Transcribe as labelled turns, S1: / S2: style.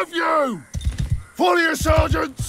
S1: Of you! Follow your sergeants!